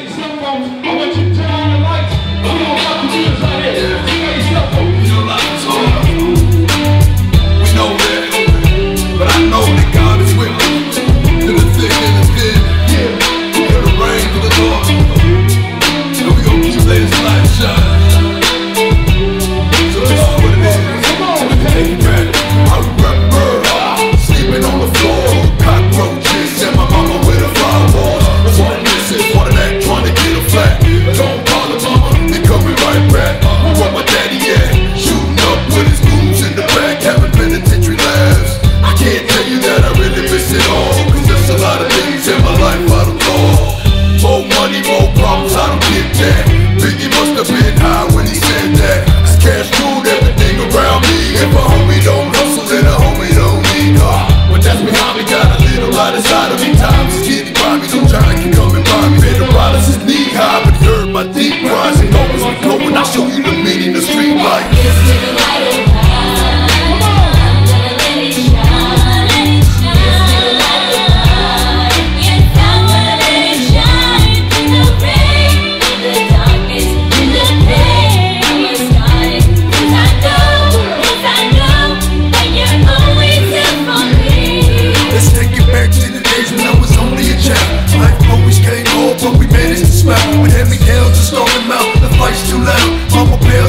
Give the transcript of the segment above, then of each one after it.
I want you to turn on the lights. We gonna rock the wheels out really miss it all,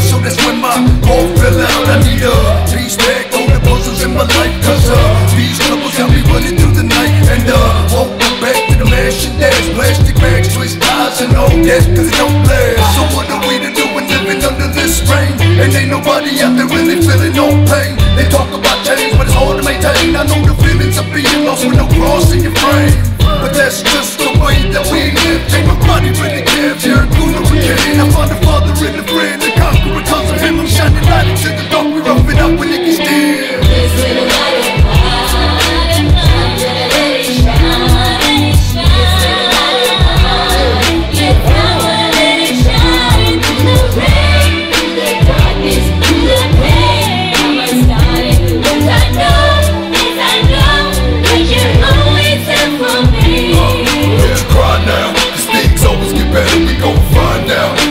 So that's when my det fell out. I need Trivs med all the puzzles in my life Cause uh, these troubles got me running through the night. And uh, hope I'm back to the last shit that's Plastic bags, twist ties and all that Cause it don't last. So what are we to do when living under this rain? And ain't nobody out there really feeling no pain. They talk about change but it's hard to maintain. I know the feelings of being lost with no cross in your frame, But that's just the way that we live. Ain't nobody really care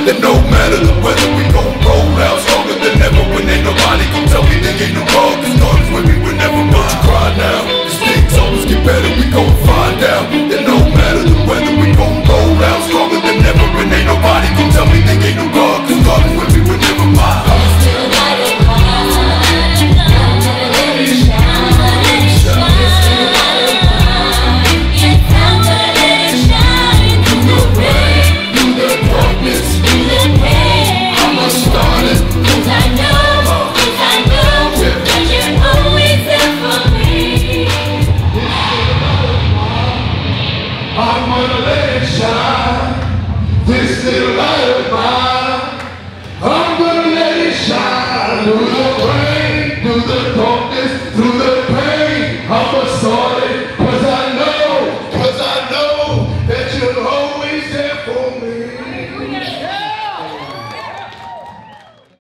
that no matter the weather, we gon' roll out stronger than ever. When ain't nobody gon' tell me they ain't no wrong. Cause God is with me whenever, but you cry now. These things always get better, we gon' find out. That no matter the weather, we gon' roll out stronger than ever. When ain't nobody gon' tell me they ain't no wrong. Cause God is with me whenever, my darkness the door.